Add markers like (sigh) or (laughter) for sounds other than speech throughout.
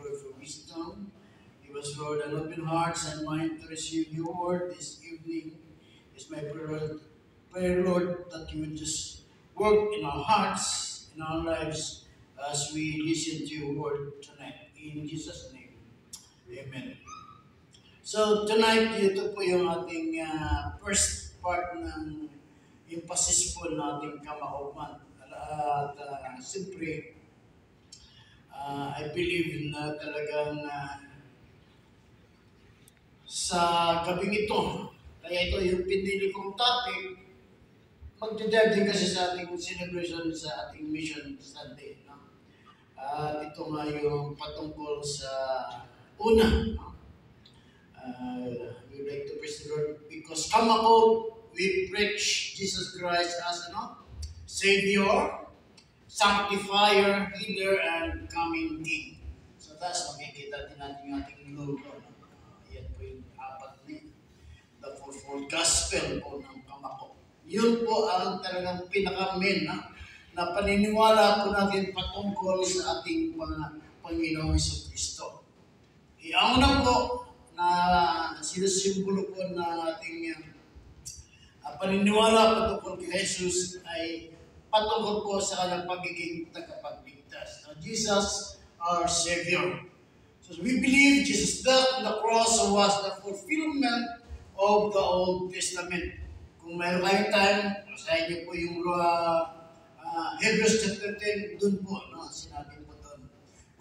Lord, for wisdom. Give us, Lord, an open hearts and mind to receive your word this evening. It's my prayer, prayer, Lord, that you would just work in our hearts, in our lives, as we listen to your word tonight. In Jesus' name, Amen. So tonight, ito po yung ating ah, first part ng emphasis po nating kamauman. At uh, siyempre, ah, I believe na talagang ah, sa gabing ito, kaya ito yung pinili kong topic, magdadrive din kasi sa ating celebration sa ating mission Sunday. No? At ito nga yung patungkol sa una. No? Uh, we like to praise the Lord because come ako, we preach Jesus Christ as ano? Savior, Sanctifier, Healer, and Coming King. So that's makikita din natin yung ating logo. No? Uh, yan po yung apat na. The fourfold gospel po ng kamako. Yun po ang talagang pinaka-main na, na paniniwala po natin patungkol sa ating mga Panginoong Iso Kristo. Ang una po na sinasimbolo po na ating uh, paniniwala patungkol kay Jesus ay patungkol po sa kanyang pagiging tagapagligtas. Now, Jesus, our Savior. So we believe Jesus' death on the cross was the fulfillment of the Old Testament. Kung mayroon kayong time, basahin niyo po yung uh, uh, Hebrews chapter 10, dun po, no, sinabi.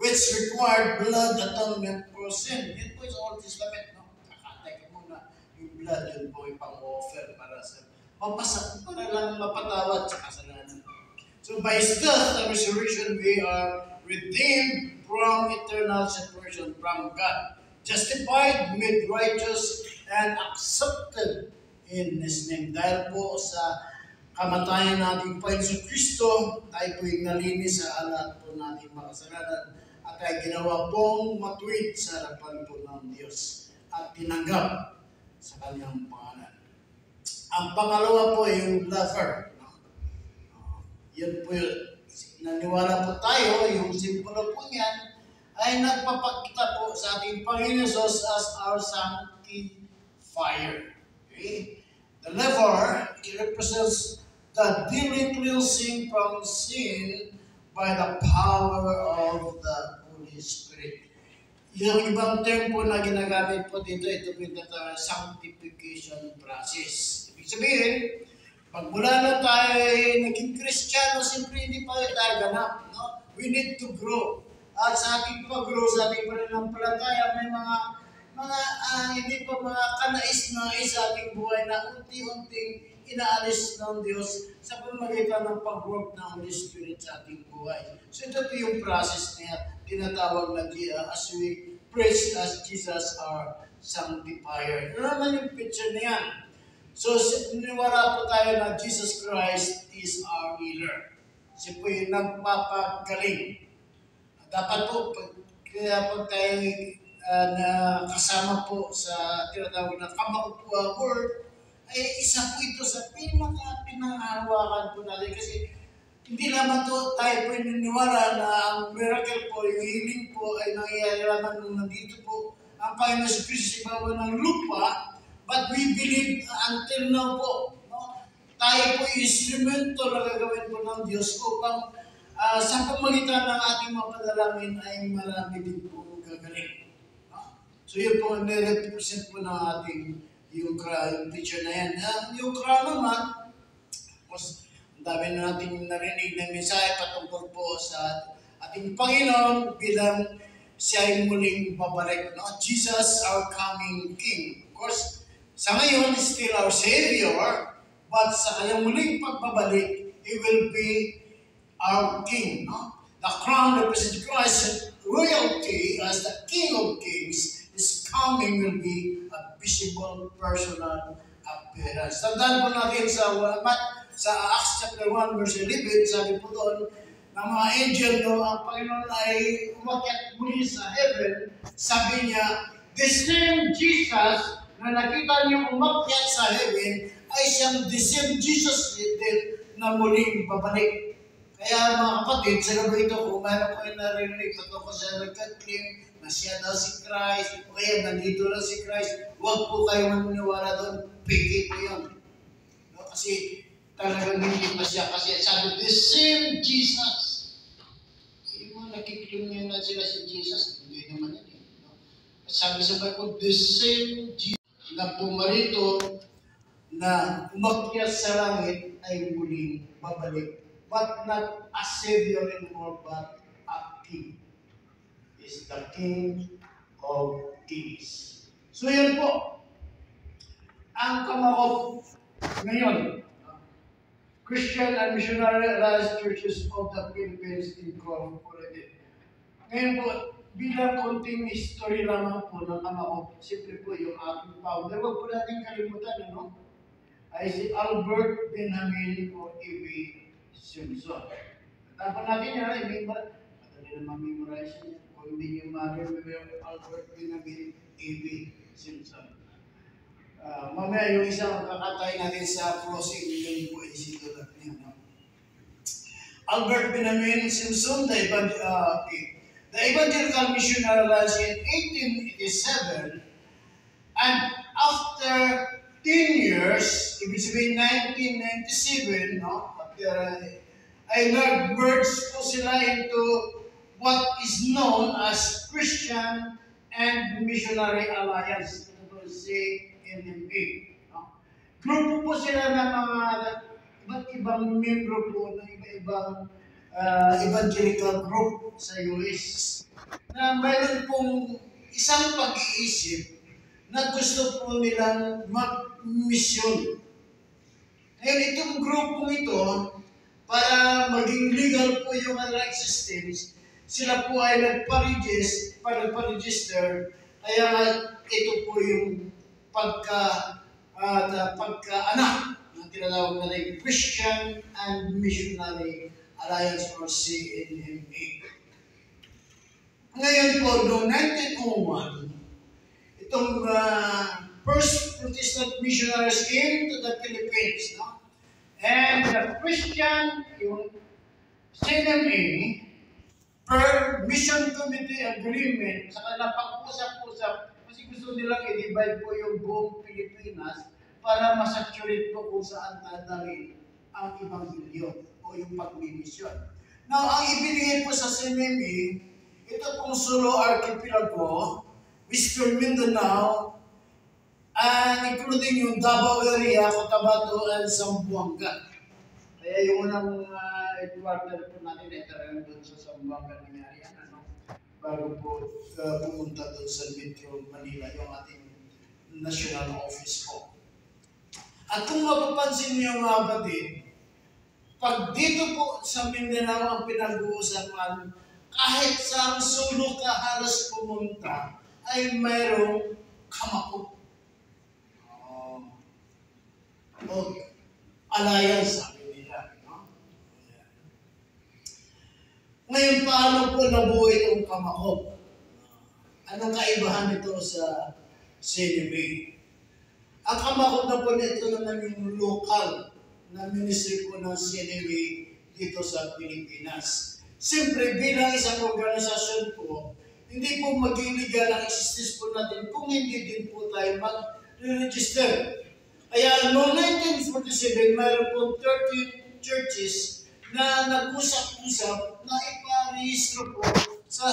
Which required blood atonement for sin. Yun po yung Old Testament, no? Kakatay ka muna yung blood, yun po yung pang-offer para sa mapasa, para lang mapatawad sa kasalanan. So by His death and resurrection, we are redeemed from eternal separation from God, justified, made righteous, and accepted in His name. Dahil po sa kamatayan nating Panginoon sa Kristo, tayo po yung nalinis sa alat po nating makasalanan at ay ginawa pong matuwid sa harapan po ng Diyos at tinanggap sa kanyang pangalan. Ang pangalawa po yung lover. No? Uh, yun po yun. Naniwala po tayo, yung simbolo po niyan, ay nagpapakita po sa ating Panginoon Jesus as our sanctifier. Okay? The lever, it represents the daily cleansing from sin by the power of the Holy Spirit. Yung ibang term po na ginagamit po dito, ito po yung tatawag sanctification process. Ibig sabihin, pag mula na tayo ay naging Kristiyano, siyempre hindi pa tayo ganap. No? We need to grow. At sa ating pag-grow, sa ating pananampalataya, may mga mga uh, hindi pa mga kanais-nais sa ating buhay na unti-unting inaalis ng Diyos sa pamagitan ng pag-work ng Holy Spirit sa ating buhay. So ito po yung process niya, tinatawag na uh, as we praise as Jesus our sanctifier. Ano naman yung picture niya? So, niniwala po tayo na Jesus Christ is our healer. Siya po yung nagpapagaling. Dapat po, pag, kaya pag tayo uh, na kasama po sa tinatawag na kamakupua word, ay isa po ito sa pinaka pinangahawakan po natin kasi hindi lamang to tayo po niniwala na ang miracle po, yung healing po ay nangyayari lamang nung nandito po ang Panginoon sa Kristo ng lupa, but we believe until now po, no? tayo po yung instrumento na gagawin po ng Diyos upang uh, sa pamalitan ng ating mga panalangin ay marami din po gagaling. No? So yun po, nire-represent po ng ating yung, yung picture na yan. Uh, yung crown naman, mas ang dami na natin narinig na mensahe patungkol po sa ating Panginoon bilang siya ay muling babalik. No? Jesus, our coming King. Of course, sa ngayon, still our Savior, but sa kanyang muling pagbabalik, He will be our King. No? The crown represents Christ's royalty as the King of Kings. His coming will be a visible personal appearance. Tandaan po natin sa sa Acts chapter 1 verse 11, sabi po doon, ng mga angel, no, ang Panginoon ay umakyat muli sa heaven, sabi niya, the same Jesus na nakita niyo umakyat sa heaven ay siyang the same Jesus din na muling babalik. Kaya mga kapatid, sa gabi ito, kung meron kayo narinig, totoo ko siya nagka-claim na siya daw si Christ, o kaya nandito lang si Christ, huwag po kayo maniniwala doon, pigit po yun. No? Kasi talagang hindi pa siya, kasi sabi, the same Jesus. Yung mga nakiklaim niya na sila si Jesus, hindi naman yan. Eh, no? Sabi sa Bible, the same Jesus na pumarito na umakyat sa langit ay muling babalik. But not a Savior anymore, but a King. Is the King of Kings. So yan po. Ang kamakot ngayon, Christian and Missionary Alliance Churches of the Philippines Incorporated. Ngayon po, bilang konting history lamang po ng kamakot, siyempre po yung ating founder, huwag po natin kalimutan, ano? ay si Albert Benjamin o E.B. Simpson. Tapan natin yan, i-member. Madali na ma-memorize niya. Kung hindi niyo ma-remember Albert Benjamin E.B. Simpson. Uh, mamaya yung isang kakatay natin sa closing yung po isito natin. No? Albert Benjamin Simpson, the, uh, the Evangelical Missionary Alliance in 1887, and after 10 years, ibig sabihin 1997, no? After, uh, ay nag-merge po sila into what is known as Christian and Missionary Alliance, ito po si NMA. No? Grupo po sila ng mga iba't ibang membro po ng iba-ibang uh, evangelical group sa US na mayroon pong isang pag-iisip na gusto po nilang mag-mission. Ngayon, itong grupong ito, para maging legal po yung alike systems, sila po ay nagpa-register, nagpa-register, kaya ito po yung pagka, uh, pagka-anak na tinatawag na like Christian and Missionary Alliance or CNMA. Ngayon po, noong 1901, itong uh, first Protestant missionaries came to the Philippines. No? And the Christian, yung CNMA, per mission committee agreement, sa kanila pag-usap-usap, kasi gusto nilang i-divide po yung buong Pilipinas para masaturate po kung saan dadalhin ang ibang bilyo o yung pagmimisyon. Now, ang ibinigay po sa CNMA, ito pong solo archipelago, Eastern Mindanao, and including yung Davao area, Cotabato, and Zamboanga. Kaya yung unang uh, headquarter po natin ay talagang doon sa Zamboanga nangyari yan, ano? Bago po uh, pumunta doon sa Metro Manila, yung ating national office po. At kung mapapansin niyo mga kapatid, pag dito po sa Mindanao ang pinag-uusapan, kahit sa sulok ka halos pumunta, ay mayroong kamako. Oh. O alliance, sabi nila. No? Ngayon, paano po nabuhay itong kamako? Anong kaibahan nito sa CNB? Ang kamakot na po nito naman yung local na ministry po ng CNB dito sa Pilipinas. Siyempre, bilang isang organisasyon po, hindi po maging legal ang existence po natin kung hindi din po tayo mag-register. Kaya noong 1947, mayroon po 13 churches na nag-usap-usap na iparehistro po sa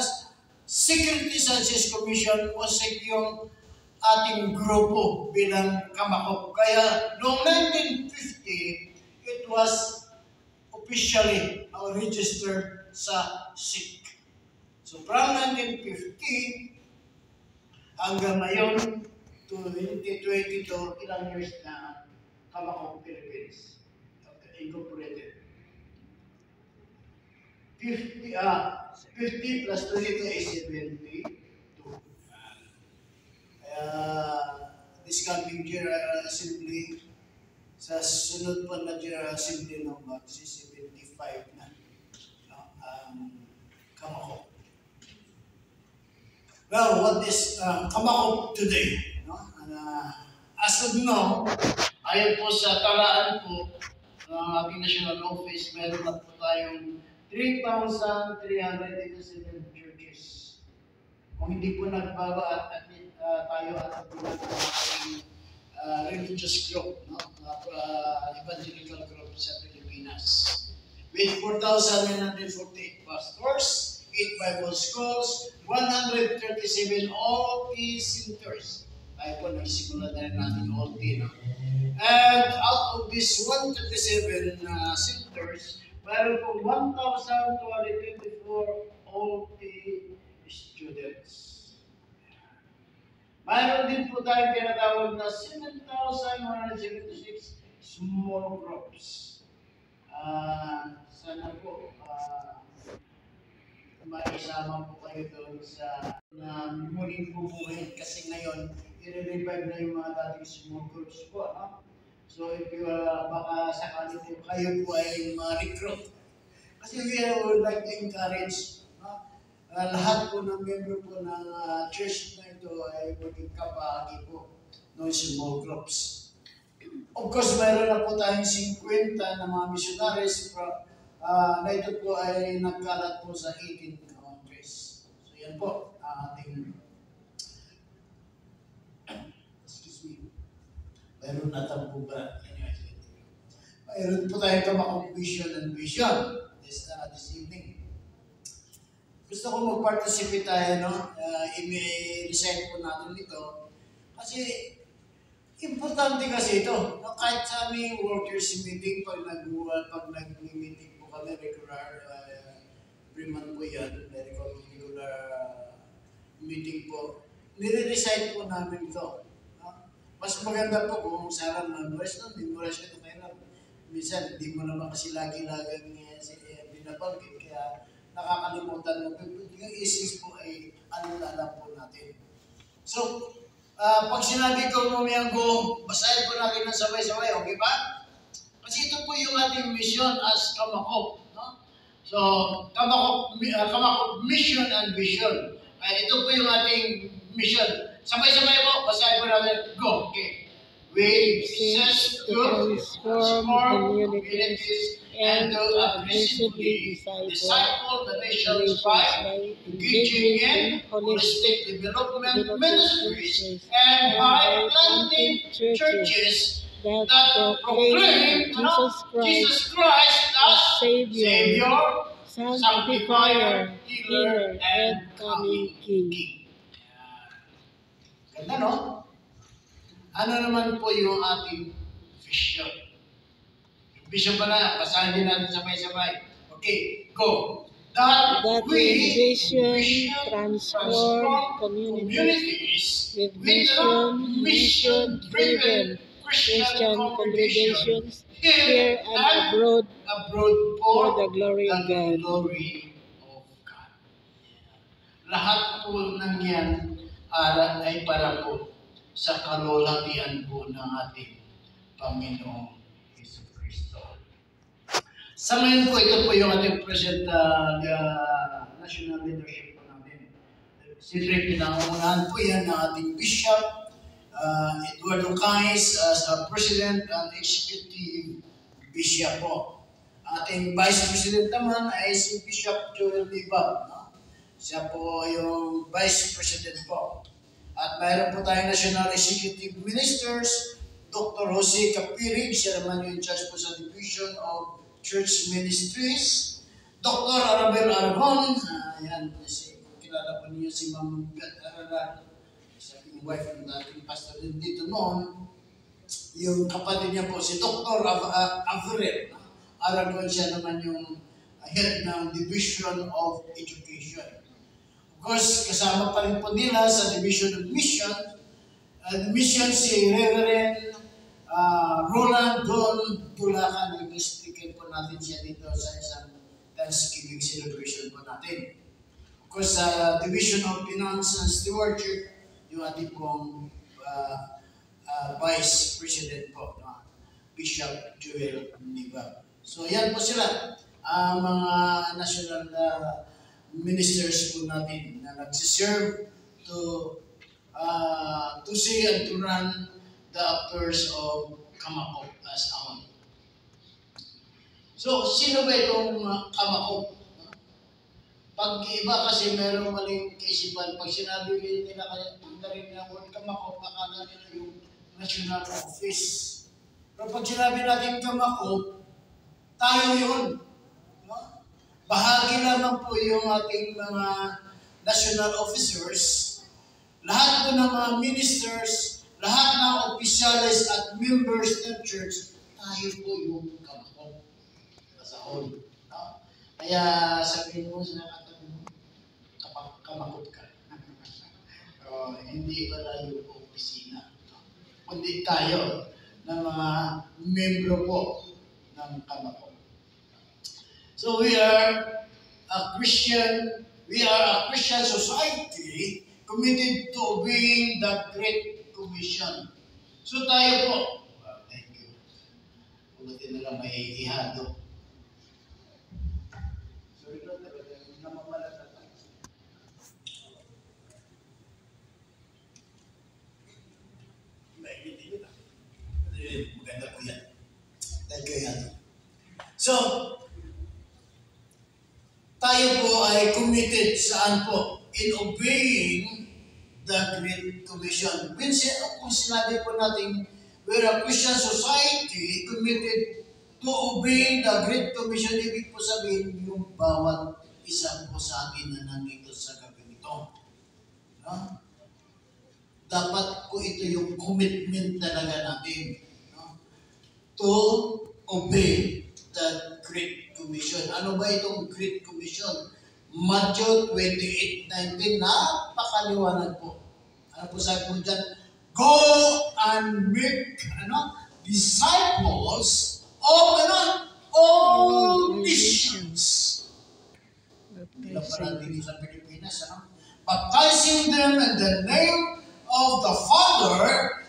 Security Census Commission o SEC yung ating grupo bilang kamakop. Kaya noong 1950, it was officially registered sa SEC. So from 1950 hanggang ngayon, 2022, ilang years na Kamakong Philippines incorporated. 50, ah, 50 plus 22 is 72. Kaya, this coming General Assembly, sa sunod pa na General Assembly ng Magsi, 75 na. No, um, Kamakong. Well, what is uh, Kamakop today? No? Ano uh, as of now, ayon po sa talaan po ng ating national office, meron na po tayong 3,387 churches. Kung hindi po nagbawa at, at uh, tayo at ang uh, religious group, no? Uh, evangelical group sa Pilipinas. With 4,948 pastors, 8 Bible schools, 137 OT centers. Tayo po, nagsimula na rin natin OT. No? And out of these 137 uh, centers, mayroon po 1,224 OT students. Mayroon din po tayong tinatawag na 7,176 small groups. Uh, sana po, uh, maisama po kayo doon sa na muling bubuhay kasi ngayon i-revive na yung mga dating small groups po. No? So if you, uh, baka sakali po kayo po ay ma-recruit. Kasi we would like to encourage no? uh, lahat po ng member po ng uh, church na ito ay maging kabahagi po ng small groups. Of course, mayroon na po tayong 50 na mga missionaries uh, na ito po ay nagkalat po sa 18 countries. So yan po, uh, ating excuse me, mayroon na po ba? Mayroon po tayong kamakong vision and vision this, uh, this evening. Gusto ko mag-participate tayo, no? Uh, i-recite po natin ito. Kasi Importante kasi ito. No, kahit sa aming workers meeting, pag nag pag nag-meeting po kami, regular, uh, every month po yan, medical regular uh, meeting po, nire-recite po namin ito. Mas maganda po kung sarang memorize no, memorize ito kaya minsan hindi mo naman kasi lagi-lagang eh, binabanggit, kaya nakakalimutan mo. Yung issues po ay alam-alam po natin. So, uh, pag sinabi ko mamaya ko, basahin ko natin ng sabay-sabay, okay ba? Kasi ito po yung ating mission as Kamakop. No? So, Kamakop, uh, Kamakop mission and vision. Kaya ito po yung ating mission. Sabay-sabay po, basahin ko natin. Go, okay. We exist to transform communities and to aggressively disciple the nations by engaging in holistic development ministries and by planting churches that proclaim Jesus Christ, Jesus Christ as Savior, Savior Sanctifier, Healer, and Coming King. Ganda, no? Ano naman po yung ating vision? Bishop pa na, basahin din natin sabay-sabay. Okay, go. That, that we vision transform communities, communities with vision, mission-driven Christian congregations here and abroad, abroad for the glory of God. Glory of God. Lahat po ng yan aral ay para po sa kalulatian po ng ating Panginoong sa ngayon po, ito po yung ating present uh, national leadership po natin. Siyempre, pinangungunahan po yan ng ating Bishop uh, Eduardo Cais as uh, President and Executive Bishop po. Ating Vice President naman ay si Bishop Joel Libab. No? Siya po yung Vice President po. At mayroon po tayong National Executive Ministers, Dr. Jose Capirig, siya naman yung Judge po sa Division of Church Ministries, Dr. Arabel Aragon, uh, yan, si, kilala po niyo si Ma'am Beth Aragon, sa yung wife ng dating pastor din dito noon, yung kapatid niya po si Dr. Av uh, Avril Aragon, siya naman yung head ng Division of Education. Course, kasama pa rin po nila sa Division of Mission, uh, mission si Reverend uh, Roland Don Dulacan, i-speakin po natin siya dito sa isang Thanksgiving celebration po natin. Of course, sa uh, Division of Finance and Stewardship, yung ating pong uh, uh, Vice President po, uh, Bishop Joel Nibab. So yan po sila, ang uh, mga national uh, ministers po natin na nagsiserve to uh, to see and to run the affairs of Kamakop as a whole. So, sino ba itong uh, Kamakop? Pag iba kasi merong maling kaisipan, pag sinabi nila kaya tanggalin na word Kamakop, akala nila yung national office. Pero pag sinabi natin Kamakop, tayo yun. Bahagi lamang po yung ating mga national officers lahat po ng mga ministers, lahat ng opisyalis at members ng church, tayo po yung kamakot as a whole. No? Kaya sabihin mo sa katabi mo, kapak kamakot ka. (laughs) uh, hindi pala yung opisina. Kundi tayo ng mga membro po ng kamakot. So we are a Christian, we are a Christian society committed to obeying the Great Commission. So tayo po, well, thank you. Pagdating na lang may ihado. Sorry lang talaga, namamalata tayo. Hindi yun ah. Maganda po yan. Thank you yan. So, tayo po ay committed saan po? In obeying the Great Commission. When, kung sinabi po natin, we're a Christian society committed to obey the Great Commission, ibig po sabihin yung bawat isa po sa atin na nandito sa gabi nito. No? Dapat po ito yung commitment talaga natin. No? To obey the Great Commission. Ano ba itong Great Commission? Matthew 28.19, napakaliwanag po. Ano po sabi po dyan? Go and make ano, disciples of ano, all nations. Baptizing sa Pilipinas, ano? Baptizing them in the name of the Father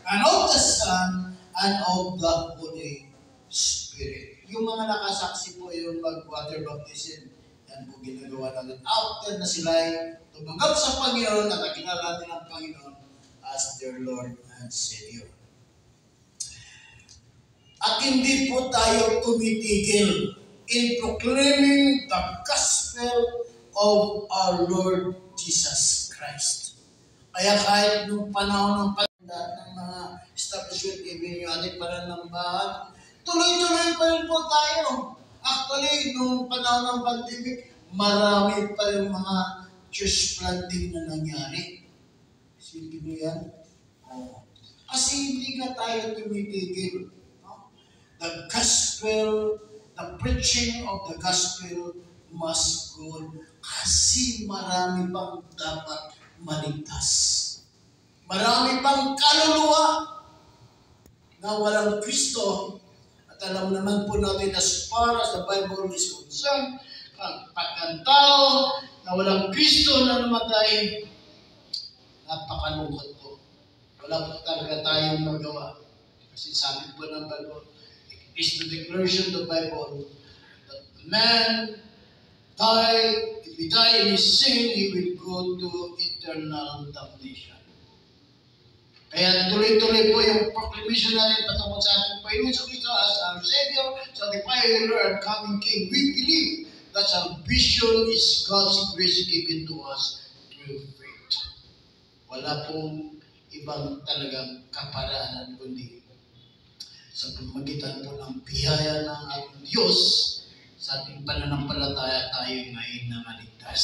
and of the Son and of the Holy. Yung mga nakasaksi po yung mag-water baptism, yan po ginagawa natin. After na sila ay tumanggap sa Panginoon at nakilala natin ang Panginoon as their Lord and Savior. At hindi po tayo tumitigil in proclaiming the gospel of our Lord Jesus Christ. Kaya kahit nung panahon ng pagda ng mga establishment, yung ating pananambahan, tuloy-tuloy pa rin po tayo Actually, nung panahon ng pandemic, marami pa yung mga church planting na nangyari. Silbi mo yan? Oo. Kasi hindi ka tayo tumitigil. No? The gospel, the preaching of the gospel must go kasi marami pang dapat maligtas. Marami pang kaluluwa na walang Kristo alam naman po natin as far as the Bible is concerned, ang pagkantao na walang Kristo na namatay, napakalungkot po. Wala po talaga tayong magawa. Kasi sabi po ng Bible, it is the declaration of the Bible that man die, if he die in his sin, he will go to eternal damnation. Kaya tuloy-tuloy po yung proclamation natin patungkol sa ating Panginoon sa Kristo as our Savior, sanctifying Lord and coming King. We believe that salvation is God's grace given to us through faith. Wala pong ibang talagang kaparaanan kundi sa pamagitan po ng biyaya ng ating Diyos sa ating pananampalataya tayo ngayon na maligtas.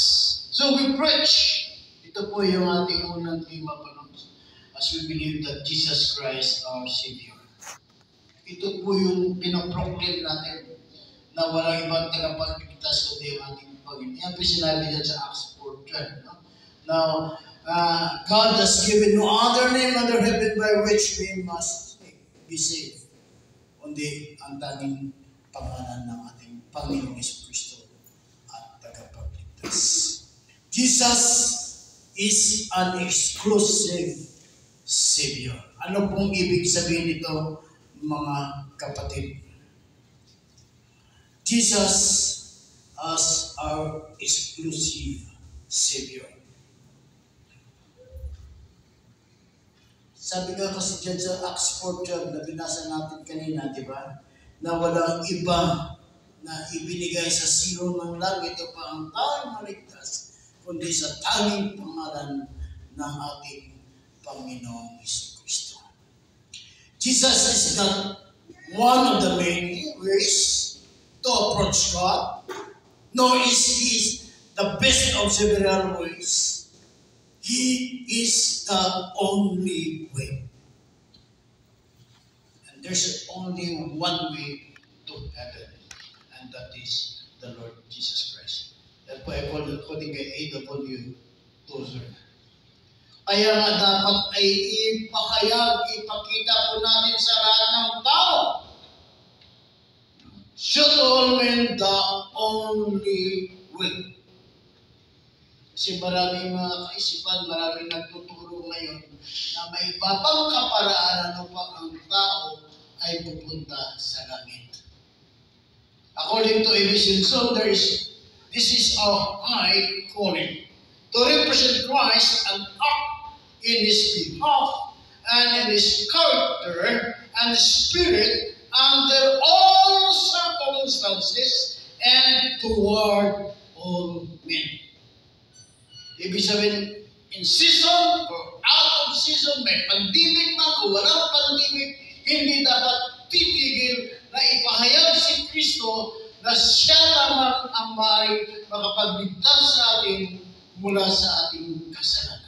So we preach. Ito po yung ating unang tema po as we believe that Jesus Christ our Savior. Ito po yung pinaproclaim natin na walang ibang tagapagligtas kundi ang ating Panginoon. Yan po sinabi dyan sa Acts 4.12. No? Now, uh, God has given no other name under heaven by which we must be saved. Kundi ang tanging pangalan ng ating Panginoong Kristo at tagapagligtas. Jesus is an exclusive Savior. Ano pong ibig sabihin nito, mga kapatid? Jesus as our exclusive Savior. Sabi nga kasi dyan sa Acts 4.12 na binasa natin kanina, di ba? Na walang iba na ibinigay sa sino ng langit o pa ang tawang maligtas, kundi sa tanging pangalan ng ating Panginoong Iso Kristo. Jesus is not one of the many ways to approach God, nor is He the best of several ways. He is the only way. And there's only one way to heaven, and that is the Lord Jesus Christ. That po ay according kay A.W. Kaya nga dapat ay ipahayag, ipakita po natin sa lahat ng tao. Should all men the only way. Kasi maraming mga kaisipan, maraming nagtuturo ngayon na may babang kaparaanan upang ang tao ay pupunta sa langit. According to there is, this is our high calling to represent Christ and act in His behalf and in His character and spirit under all circumstances and toward all men. Ibig sabihin, in season or out of season, may pandemic man o walang pandemic, hindi dapat titigil na ipahayag si Kristo na siya lamang ang maaaring makapagligtas sa atin mula sa ating kasalanan.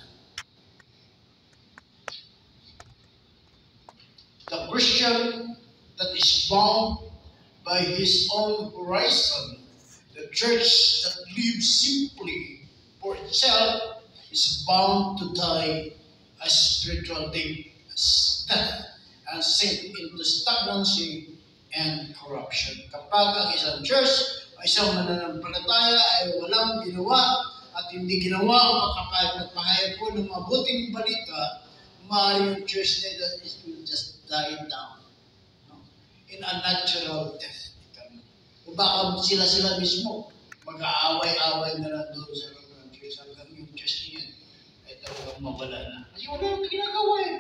The Christian that is bound by his own horizon, the church that lives simply for itself is bound to die a spiritual death and sink into stagnancy and corruption. Kapag ang isang church o isang mananampalataya ay walang ginawa at hindi ginawa ang pagpapahayag po ng mabuting balita, maaari yung church nila is will just die down no? in a natural death. O baka sila-sila mismo mag-aaway-aaway na lang doon sa loob ng church hanggang yung church niya ay talagang mawala na. Kasi wala yung ginagawa eh.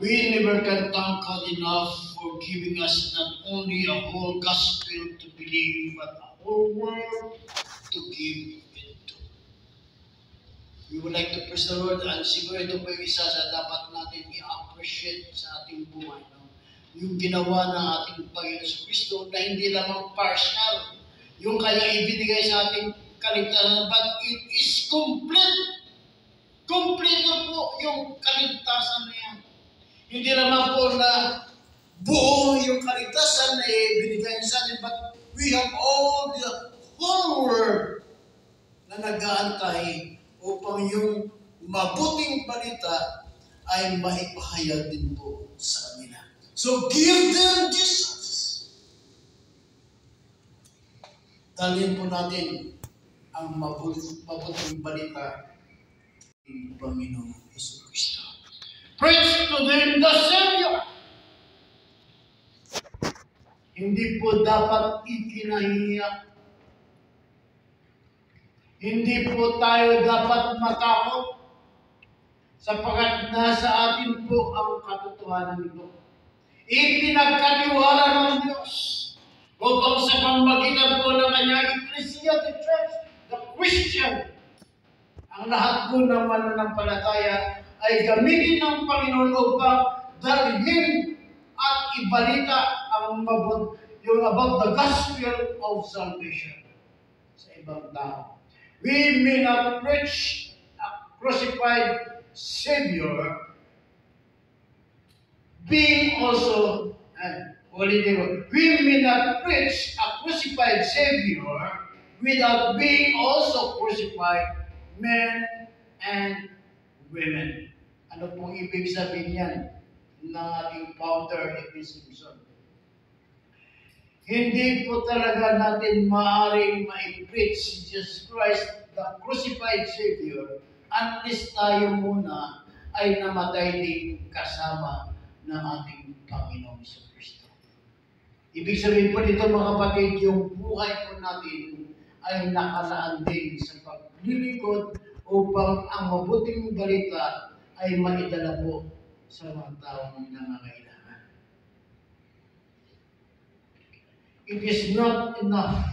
We never can thank God enough for giving us not only a whole gospel to believe, but a whole world to give. We would like to praise the Lord and siguro ito po yung isa sa dapat natin i-appreciate sa ating buhay. No? Yung ginawa ng ating Panginoon sa Kristo na hindi lamang partial. Yung kaya ibinigay sa ating kaligtasan, but it is complete. Kompleto po yung kaligtasan na yan. Hindi naman po na buo yung kaligtasan na ibinigay sa atin, but we have all the whole world na nag-aantay upang yung mabuting balita ay maipahayag din po sa kanila. So give them Jesus. Dalhin po natin ang mabuting, mabuting balita ng Panginoong Yesu Kristo. Preach to them the Savior. Hindi po dapat ikinahiya. Hindi po tayo dapat matakot sapagkat nasa atin po ang katotohanan nito. Ipinagkatiwala ng Diyos upang sa pamagitan po ng kanyang Ecclesia, the Church, the Christian, ang lahat po ng mananampalataya ay gamitin ng Panginoon upang dalhin at ibalita ang mabot, yung about the gospel of salvation sa ibang tao. We may not preach a crucified Savior, being also, uh, ulitin we may not preach a crucified Savior without being also crucified men and women. Ano pong ibig sabihin yan ng ating founder, Edwin Simpson? Hindi po talaga natin maaaring ma-preach si Jesus Christ, the crucified Savior, unless tayo muna ay namatay din kasama ng ating Panginoong sa Kristo. Ibig sabihin po dito mga kapatid, yung buhay po natin ay nakalaan din sa paglilingkod upang ang mabuting balita ay maidala po sa mga taong nangangailangan. It is not enough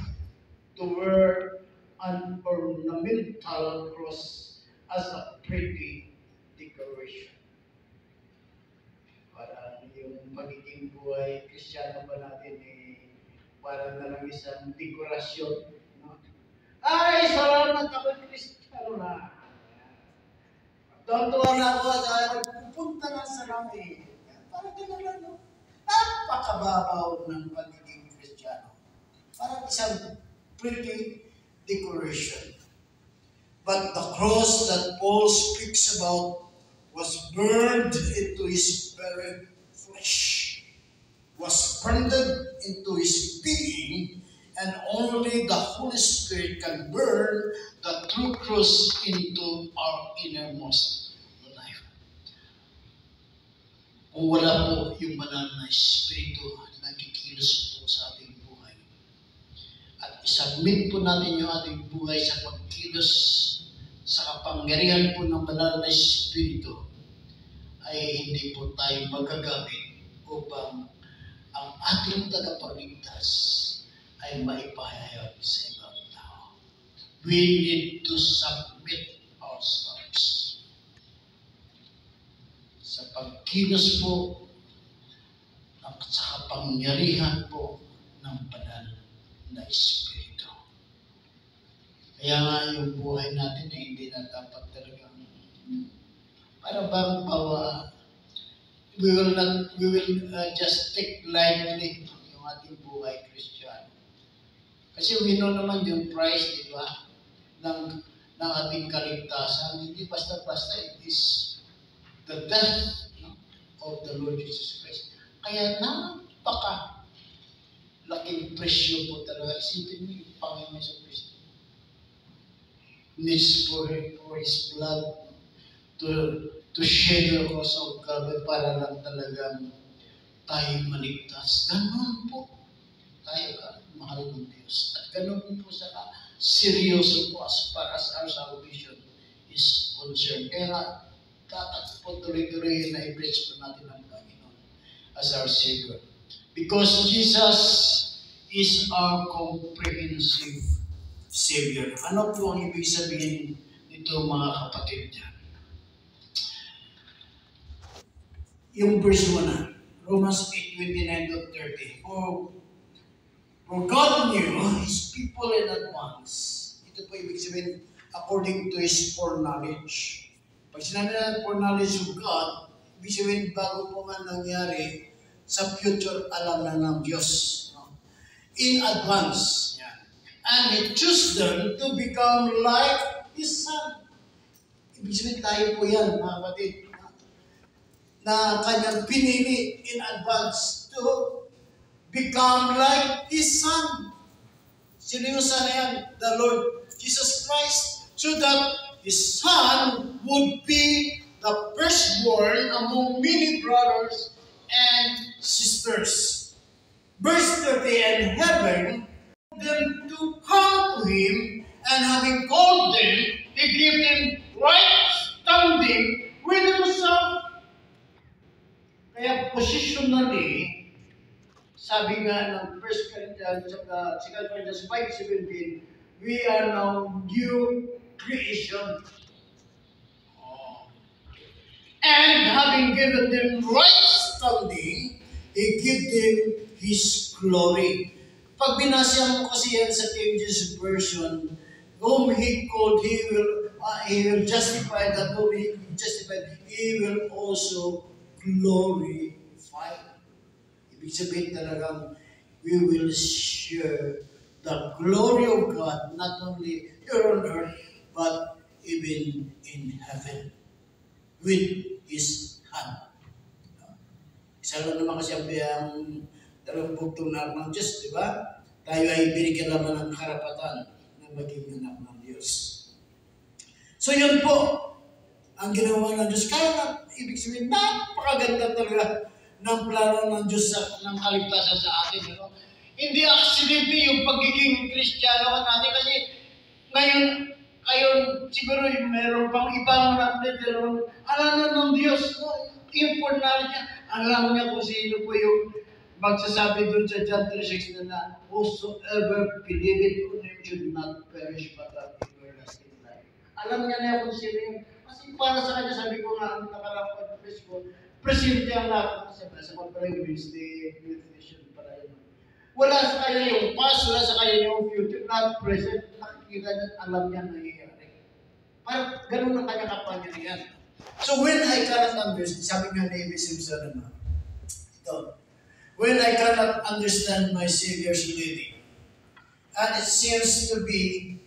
to wear an ornamental cross as a pretty decoration. Parang yung pagiging buhay kristyano ba natin eh, parang na lang isang dekorasyon. No? Ay, salamat ako kristyano na. Tuwa na ako at pupunta na sa langit. Parang gano'n lang. No? Napakababaw ng pagiging kristyano. Parang isang pretty decoration. But the cross that Paul speaks about was burned into his very flesh, was burned into his being, and only the Holy Spirit can burn the true cross into our innermost life. Kung wala po yung banal na Espiritu na kikilos po sa ating buhay, at isubmit po natin yung ating buhay sa pagkilos sa kapangyarihan po ng banal na Espiritu, ay hindi po tayo magagamit upang ang ating tagapagligtas ay maipahayag sa ibang tao. We need to submit ourselves sa pagkilos po at sa kapangyarihan po ng banal na Espiritu. Kaya nga yung buhay natin ay hindi na dapat talagang para bang bawa we will not we will uh, just take lightly yung ating buhay Christian. Kasi we know naman yung price, di ba? Ng, ng ating kaligtasan. Hindi basta-basta it is the death of the Lord Jesus Christ. Kaya napaka laking presyo po talaga. Isipin mo yung Panginoon sa Kristo. Needs for, for His blood to to shed the cross of Calvary para lang talagang tayo maligtas. Ganun po. Tayo ka, mahal ng Diyos. At ganun po sa seryoso po as far as our salvation is concerned. Kaya dapat po tuloy-tuloy na i-preach po natin ang Panginoon as our Savior. Because Jesus is our comprehensive Savior. Ano po ang ibig sabihin nito mga kapatid niya? Yung verse 1 na, Romans 8:29 to 30. For, for God knew His people in advance. Ito po ibig sabihin, according to His foreknowledge. Pag sinabi na foreknowledge of God, ibig sabihin, bago po man nangyari, sa future alam na ng Diyos. No? In advance. Yan. And He chose them to become like His Son. Ibig sabihin tayo po yan, mga kapatid na kanyang pinili in advance to become like His Son. Sino na yan? The Lord Jesus Christ. So that His Son would be the firstborn among many brothers and sisters. Verse 30, and heaven them to come to Him, and having called them, He gave them right standing with Himself kaya positionally, sabi nga ng 1 Corinthians, uh, 2 Corinthians 5.17, we are now new creation. And having given them right standing, He give them His glory. Pag binasya mo kasi yan sa King James Version, whom He called, He will, uh, He will justify, that whom He justified, He will also glorified. Ibig sabihin talagang we will share the glory of God not only here on earth but even in heaven with His hand. Isa lang naman kasi ang ang dalawang bugtong na ng Diyos, di ba? Tayo ay binigyan naman ng karapatan na maging anak ng Diyos. So yun po, ang ginawa ng Diyos. Kaya na, ibig sabihin, napakaganda talaga ng plano ng Diyos sa, ng kaligtasan sa atin. Know? Hindi accidente yung pagiging kristyano ka natin kasi ngayon, Ayon, siguro meron pang ibang pero alam na ng Diyos, no? import na niya. Alam niya kung sino po yung magsasabi doon sa John 3.6 na na, Whosoever believeth on him should not perish but have everlasting life. Alam niya na kung sino yung, kasi para sa kanya, sabi ko nga, ang nakarapag press ko, presente ang lahat. Kasi sa yung Wednesday meditation para yun. Wala sa kanya yung past, wala sa kanya yung future, not present. Nakikita niya, alam niya na nangyayari. Parang ganun ang kanya kapangyarihan. So when I cannot understand, sabi nga ni Simpson naman, ito, when I cannot understand my Savior's leading, and it seems to be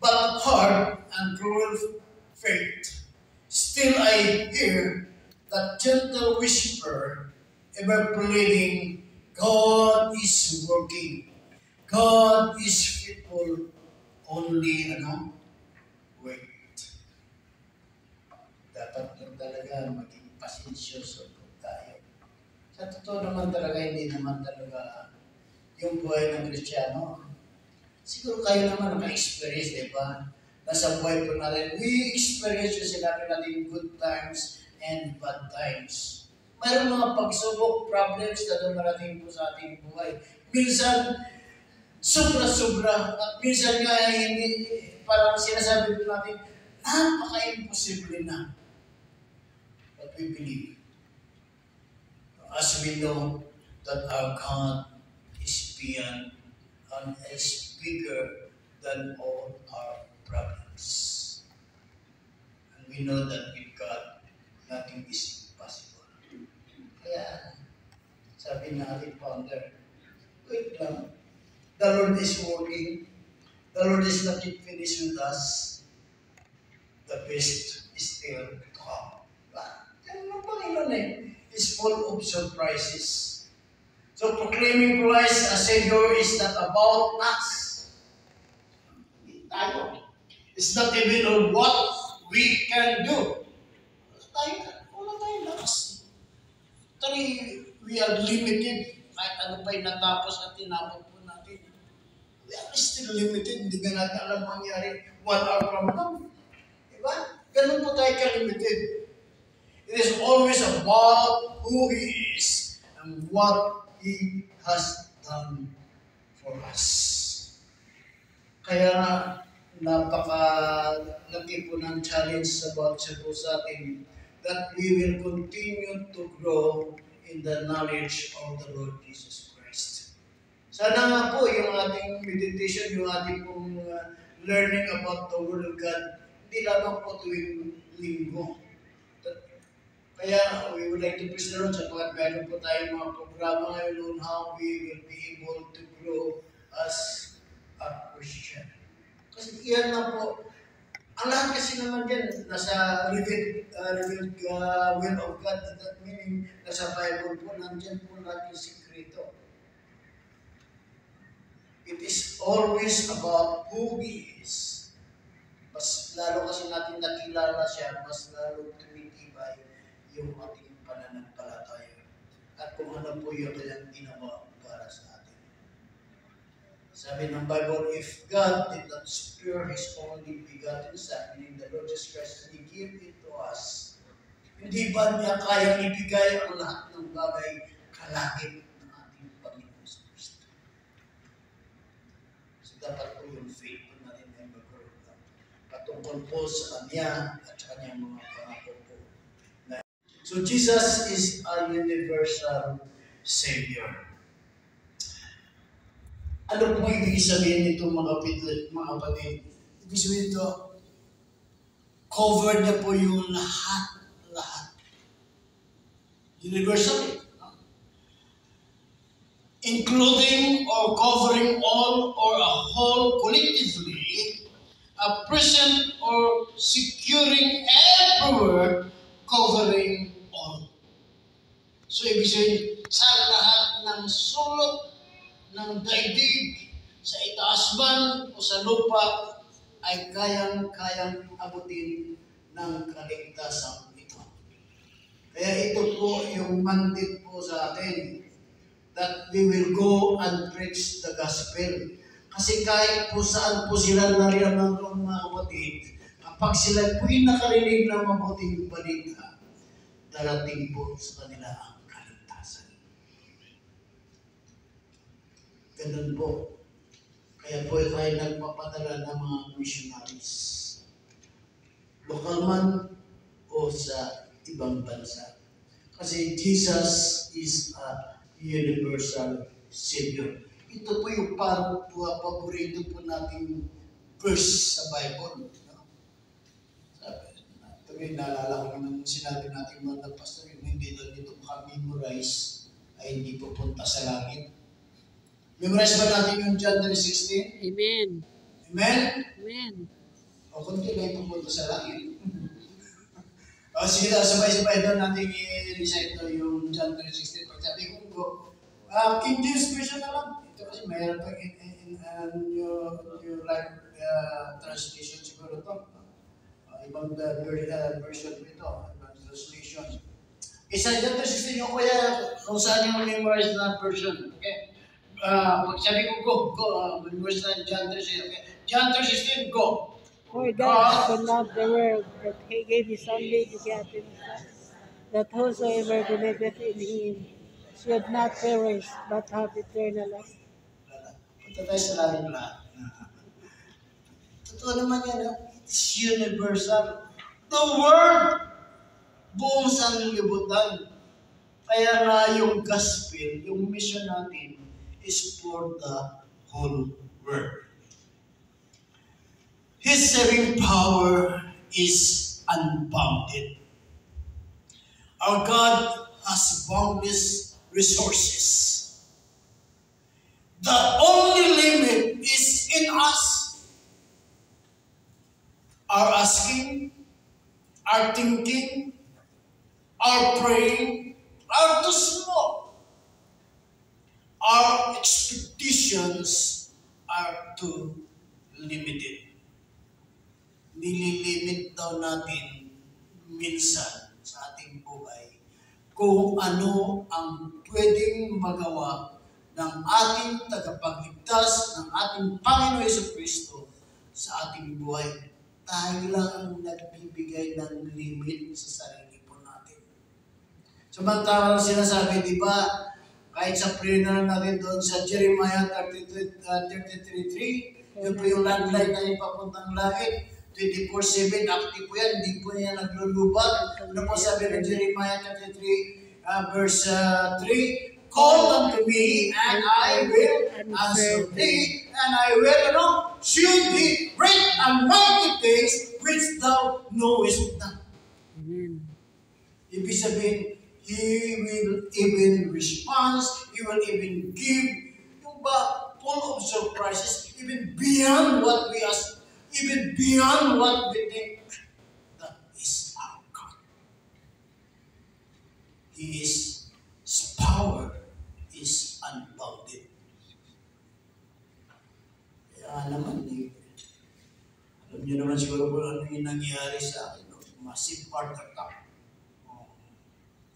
but hard and cruel fate, still I hear that gentle whisper ever pleading, God is working. God is faithful. Only, ano, wait. Dapat lang talaga maging pasensyoso po tayo. Sa totoo naman talaga, hindi naman talaga yung buhay ng Kristiyano. Siguro kayo naman naka-experience, di ba? Nasa buhay po natin, we experience yung sinabi natin good times and bad times. Mayroon mga pagsubok, problems na dumarating po sa ating buhay. Minsan, sobra-sobra. At minsan nga, hindi, parang sinasabi po natin, napaka-imposible na. We believe. As we know that our God is beyond and is bigger than all our problems. And we know that with God, nothing is impossible. Kaya, sabi na ating founder, wait lang. The Lord is working. The Lord is not yet finished with us. The best is still to come. Panginoon eh. Is full of surprises. So proclaiming Christ as Savior is not about us. Tayo. It's not even on what we can do. Tayo, wala tayong lakas. Actually, we are limited. Kahit ano pa yung natapos at tinapos po natin. We are still limited. Hindi ka natin alam mangyari one hour from now. Diba? Ganun po tayo ka-limited. It is always about who He is and what He has done for us. Kaya napaka laki po ng challenge sa bawat isa po sa atin that we will continue to grow in the knowledge of the Lord Jesus Christ. Sana nga po yung ating meditation, yung ating pong uh, learning about the Word of God, hindi lamang po tuwing linggo. Kaya we would like to praise the Lord sapagkat meron po tayong mga programa ngayon on how we will be able to grow as a Christian. Kasi iyan na po, ang lahat kasi naman din, nasa revealed, uh, uh, will of God, that meaning, nasa Bible po, nandyan po lahat yung sikreto. It is always about who He is. Mas lalo kasi natin nakilala siya, mas lalo tumitibay yung ating pananampalataya. At kung ano po yung kanyang ginawa para sa atin. Sabi ng Bible, if God did not spare His only begotten Son, meaning the Lord Jesus Christ, and He gave it to us, hindi ba niya kayang ibigay ang lahat ng bagay kalahit ng ating Panginoon sa Kristo? So dapat po yung faith po natin ay magkaroon ng patungkol po sa Kanya at sa Kanyang mga So Jesus is a universal Savior. Ano po ibig sabihin nito mga kapatid? Mga kapatid? Ibig sabihin nito, covered na po yung lahat, lahat. Universally. no? Including or covering all or a whole collectively, a present or securing everywhere, covering. So ibig sabihin, sa lahat ng sulok ng daigdig, sa itaas man o sa lupa, ay kayang-kayang abutin ng kaligtasan ito. Kaya ito po yung mandate po sa atin that we will go and preach the gospel. Kasi kahit po saan po sila nariyan ng mga kapatid, kapag sila po'y nakarinig ng mabuting balita, darating po sa kanila ang kaligtasan. Ganun po. Kaya po tayo nagpapadala ng mga missionaries. Lokal man o sa ibang bansa. Kasi Jesus is a universal Savior. Ito po yung parang paborito po nating verse sa Bible. No? Sabi, tuloy naalala ko nung sinabi natin mga pastor, hindi daw dito makamemorize ay hindi pupunta sa langit. Memorize ba natin yung John 3.16? Amen. Amen? Amen. O kunti na yung pupunta sa langit. (laughs) o sige na, sabay-sabay doon natin i-recite to yung John 3.16. Pag sabi ko po, uh, King James Version na lang. Ito kasi mayroon pa in, in, in uh, new, new like uh, translation siguro to. Uh, ibang uh, uh, version ito, ibang translation. Isa John 3.16 yung kuya kung saan yung memorize na version. Okay? Uh, sabi ko go, go, uh, memorize na John 3.16. Okay? John 3.16, go. For God so loved the world that he gave his only begotten Son, that whosoever believeth in him should not perish, but have eternal life. Punta tayo sa lalim lahat. Totoo naman yan, it's universal. The world, buong sanlibutan. Kaya nga yung gospel, yung mission natin, is for the whole world. His saving power is unbounded. Our God has boundless resources. The only limit is in us. Our asking, our thinking, our praying are too small. Our expectations are too limited. Nililimit daw natin minsan sa ating buhay kung ano ang pwedeng magawa ng ating tagapagligtas, ng ating Panginoon Yeso Kristo sa ating buhay. Tayo lang ang nagbibigay ng limit sa sarili po natin. Samantalang sinasabi, di ba, kahit sa prayer na natin doon sa Jeremiah 33, uh, 33.3, yun po yung landline na yung papuntang langit. 24-7, active po yan, hindi po yan naglulubag. Ano po sabi ng Jeremiah 33, uh, verse uh, 3, Call unto me, and I will answer thee, and I will, ano, show thee great and mighty things which thou knowest not. Amen. Ibig sabihin, He will even respond, He will even give, yung ba, full of surprises, even beyond what we ask, even beyond what we think. That is our God. He is, His power is unbounded. Kaya naman, eh, alam niyo naman siguro kung ano yung nangyari sa akin. No? Massive heart attack.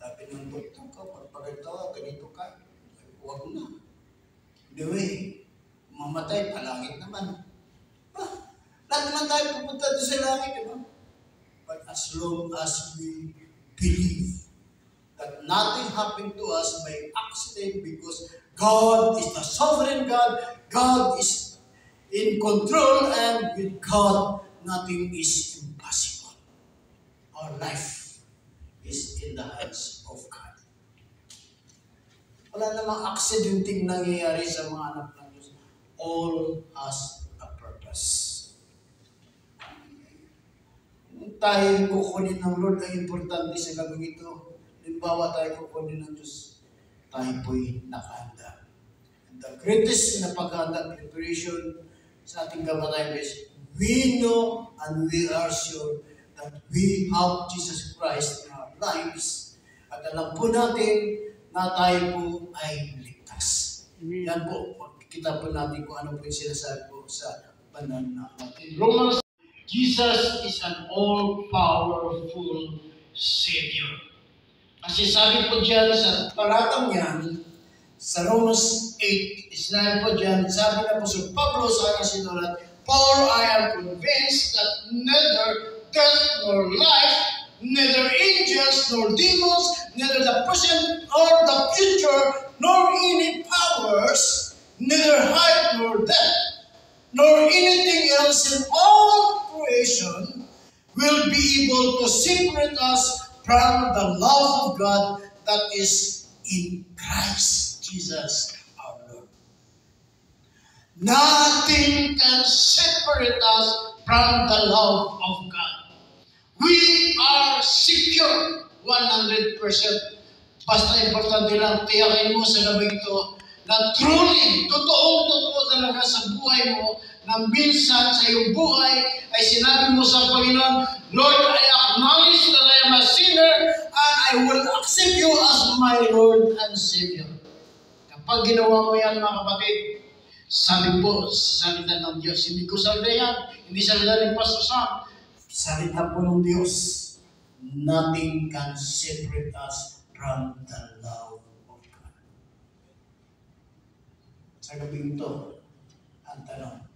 Sabi ng doktor ko, pag ka, ganito ka, huwag na. Anyway, mamatay, palangit naman. Ah, lahat naman tayo pupunta doon sa langit, di ba? But as long as we believe that nothing happened to us by accident because God is the sovereign God, God is in control, and with God, nothing is impossible. Our life is in the hands. Wala namang accidenting nangyayari sa mga anak ng Diyos. All has a purpose. Tayo kukunin ng Lord ay importante sa gabing ito. Halimbawa tayo kukunin ng Diyos, tayo po'y nakahanda. And the greatest na paghanda, preparation sa ating kamatayan is we know and we are sure that we have Jesus Christ in our lives. At alam po natin na tayo po ay ligtas. Amen. Yan po, kita po natin kung ano po yung sinasabi po sa banal na atin. Romans, Jesus is an all-powerful Savior. Kasi sabi po dyan sa talatang yan, sa Romans 8, sinabi po dyan, sabi na po si Pablo sa kanyang sinulat, For I am convinced that neither death nor life, neither angels nor demons, neither the present or the future, nor any powers, neither height nor depth, nor anything else in all creation will be able to separate us from the love of God that is in Christ Jesus our Lord. Nothing can separate us from the love of God. We are secure 100%. Basta importante lang, tiyakin mo sa gabi ito na truly, totoong totoo talaga sa buhay mo na minsan sa iyong buhay ay sinabi mo sa Panginoon, Lord, I acknowledge that I am a sinner and I will accept you as my Lord and Savior. Kapag ginawa mo yan, mga kapatid, sabi po sa salita ng Diyos, hindi ko salita yan, hindi salita ng Pastor Sam, salita po ng Diyos, nothing can separate us from the love of God. Sa gabi ito, ang tanong,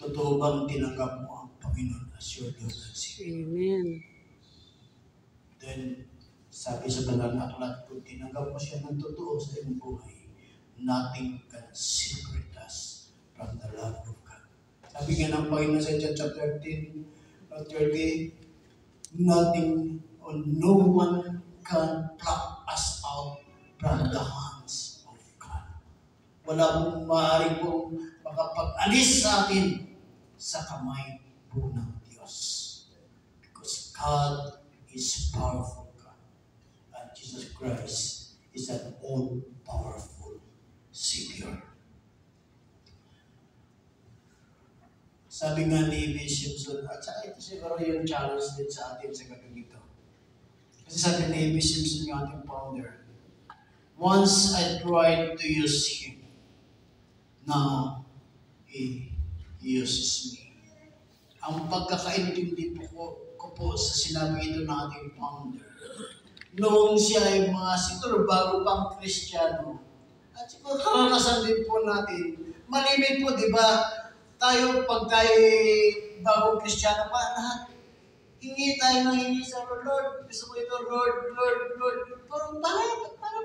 totoo bang tinanggap mo ang Panginoon as your Lord and Savior? Amen. Then, sabi sa banal na aklat, kung tinanggap mo siya ng totoo sa iyong buhay, nothing can separate us from the love of God. Sabi nga ng Panginoon sa John chapter 13, uh, 30, nothing or no one can pluck us out from the hands of God. Wala pong maaari pong makapag-alis sa atin sa kamay po ng Diyos. Because God is powerful God. And Jesus Christ is an all-powerful Savior. Sabi nga ni B. Simpson, at saka ito siguro yung challenge din sa atin sa gabi nito. Kasi sabi ni A.B. Simpson, yung ating founder, Once I tried to use him, now he uses me. Ang pagkakaintindi po ko, ko po sa sinabi ito ng ating founder, noong siya ay mga siguro bago pang Kristiyano, at siguro karanasan din po natin, malimit po, di ba, tayo pag tayo bagong Kristiyano pa, lahat, hingi tayo ng hingi sa Lord, gusto ko ito, Lord, Lord, Lord, para, para, para,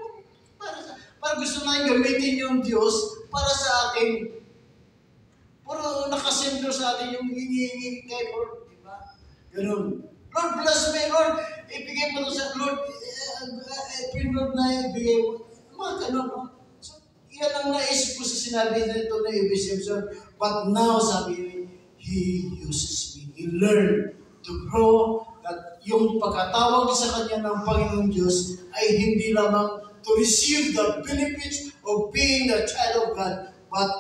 para, sa, para gusto na gamitin yung Diyos para sa ating Puro nakasendo sa atin yung hinihingi kay Lord, di ba? Ganun. Lord, bless me, Lord. Ibigay mo to sa Lord. I pray, Lord, na ibigay mo. Mga ganun, no? Yan ang naisip ko sa sinabi nito na A.B. Simpson. But now, sabi He uses me. He learned to grow that yung pagkatawag sa kanya ng Panginoong Diyos ay hindi lamang to receive the benefits of being a child of God, but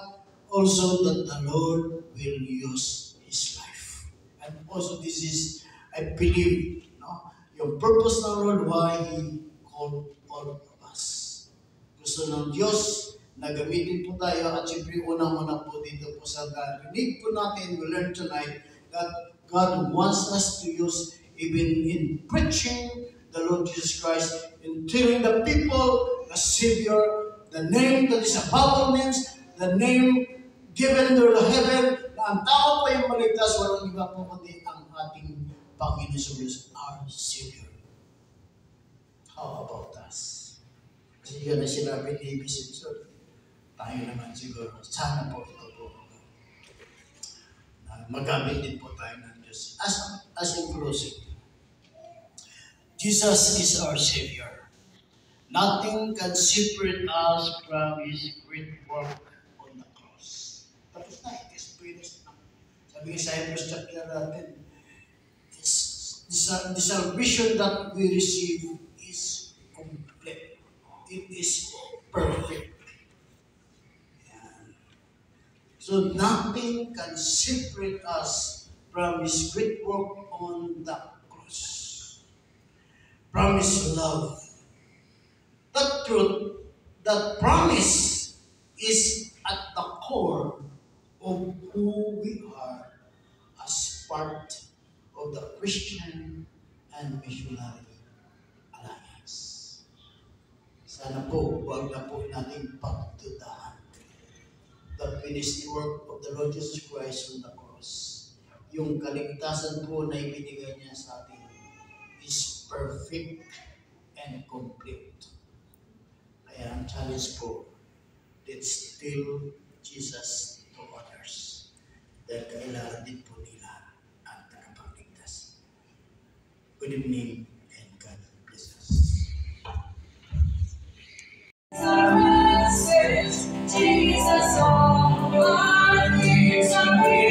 also that the Lord will use his life. And also this is, I believe, no, yung purpose ng Lord why He called all of us. Gusto ng Diyos na gamitin po tayo at siyempre unang-una po dito po sa narinig po natin, we learn tonight that God wants us to use even in preaching the Lord Jesus Christ, in telling the people the Savior, the name that is above all names, the name given to the heaven, na ang tao pa yung maligtas, walang iba po kundi ang ating Panginoon Jesus, our Savior. How about us? Kasi yun na sinabi ni A.B. Simpson. Tayo naman siguro. Sana po ito po. Na magamit din po tayo ng Diyos. As, as in closing, Jesus is our Savior. Nothing can separate us from His great work on the cross. Tapos na, experience na. Sabi sa Hebrews chapter natin, the salvation that we receive is complete. It is perfect. Yan. So nothing can separate us from His great work on the cross. From His love. That truth, that promise is at the core of who we are as part of the Christian and Missionary Alliance. Sa Sana po, huwag na po natin pagdudahan. The finished work of the Lord Jesus Christ on the cross. Yung kaligtasan po na ibinigay niya sa atin is perfect and complete. Kaya ang challenge po, let's tell Jesus to others. Dahil kailangan din po nila ang tagapagligtas. Good evening and God bless. Jesus, all our needs are paid.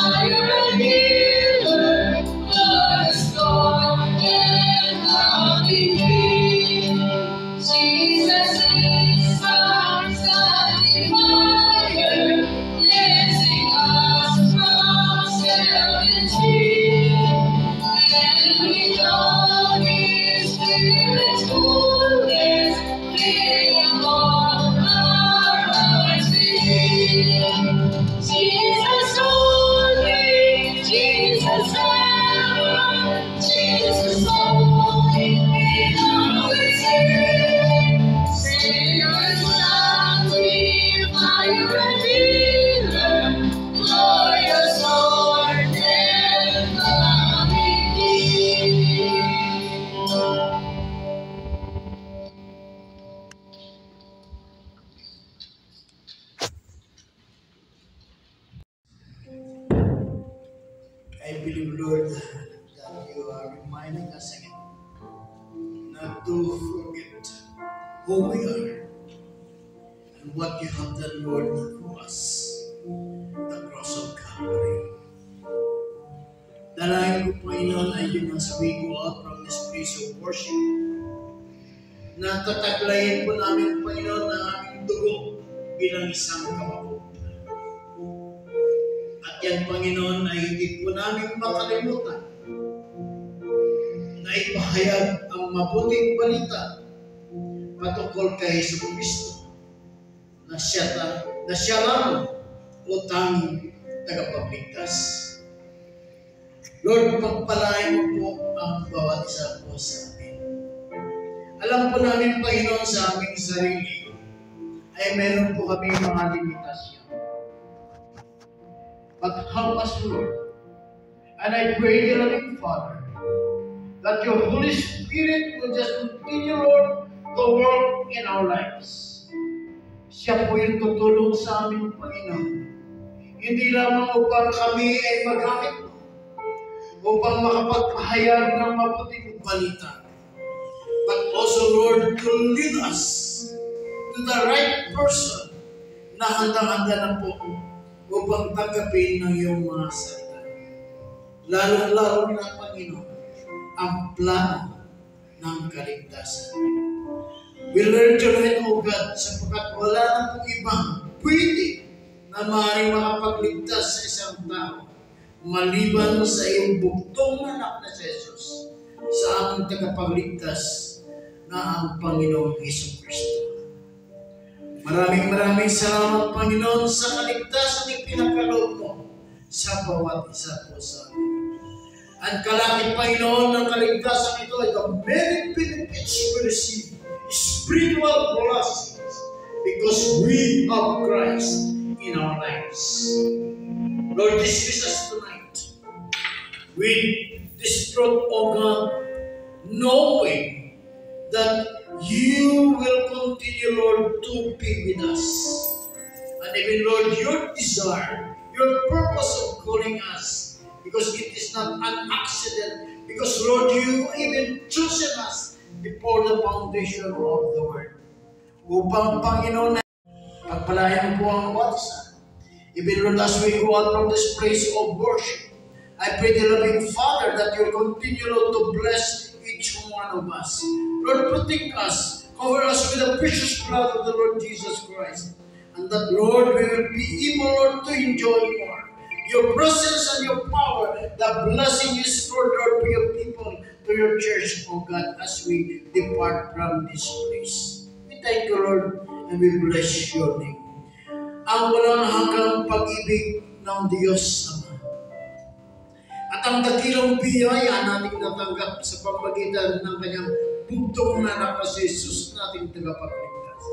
Son, siya, ta- na siya lamang o tanging tagapagligtas. Lord, pagpalain mo po ang bawat isa po sa amin. Alam po namin, Panginoon, sa aming sarili ay meron po kami mga limitasyon. But help us, Lord. And I pray, dear loving Father, that your Holy Spirit will just continue, Lord, to work in our lives. Siya po yung tutulong sa amin, Panginoon. Hindi lamang upang kami ay magamit mo, upang makapagpahayag ng mabuting balita, but also, Lord, to lead us to the right person na handa-handa na po upang tanggapin ng iyong mga salita. Lalo-lalo na, Panginoon, ang plano ng kaligtasan. We learn tonight, O God, sapagkat wala na pong ibang pwede na maaaring makapagligtas sa isang tao maliban sa iyong buktong na anak na si Jesus sa aming tagapagligtas na ang Panginoong Heso Kristo. Maraming maraming salamat, Panginoon, sa kaligtasan ng pinagkaloob mo sa bawat isa po sa amin. Ang kalakit, Panginoon, ng kaligtasan ito ay the many benefits we receive, spiritual blessings, because we have Christ in our lives. Lord, dismiss us tonight with this truth, O God, knowing that you will continue, Lord, to be with us. And even, Lord, your desire, your purpose of calling us, because it is not an accident, because, Lord, you even chosen us before the foundation of the world. Upang, Panginoon, na pagpalayan po ang bawat isa. Even, Lord, as we go out from this place of worship, I pray, the loving Father, that you'll continue, Lord, to bless each one of us. Lord, protect us. Cover us with the precious blood of the Lord Jesus Christ. And that, Lord, we will be able, Lord, to enjoy more. Your presence and your power, the blessing you stored, Lord, to your people, to your church, O God, as we depart from this place. We thank you, Lord, and we bless your name. Ang walang hanggang pag-ibig ng Diyos Ama. At ang dakilang biyaya nating natanggap sa pamagitan ng kanyang bugtong na anak na si Jesus nating tagapagligtas.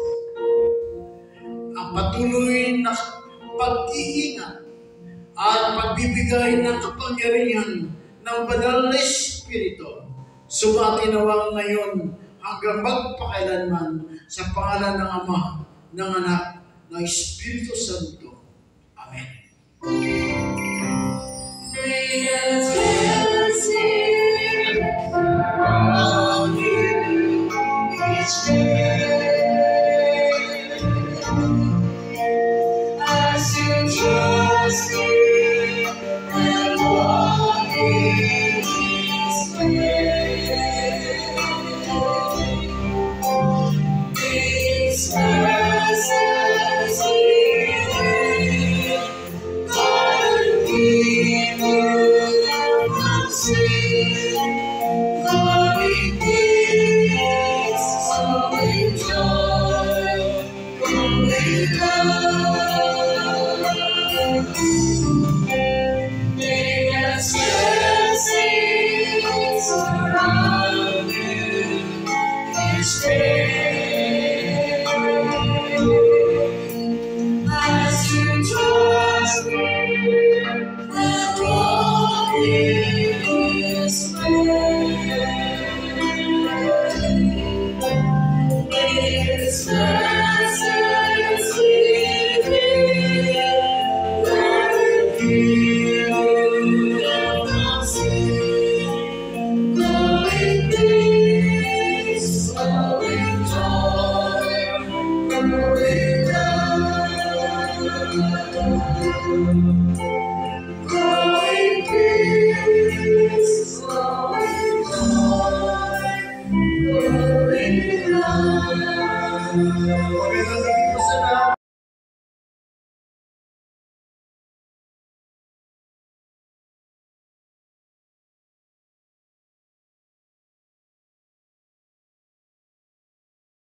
Ang patuloy na pag-iingat at pagbibigay ng kapangyarihan ng banal na Espiritu sumati nawang ngayon hanggang magpakailanman sa pangalan ng Ama, ng Anak, ng Espiritu Santo. Amen. May the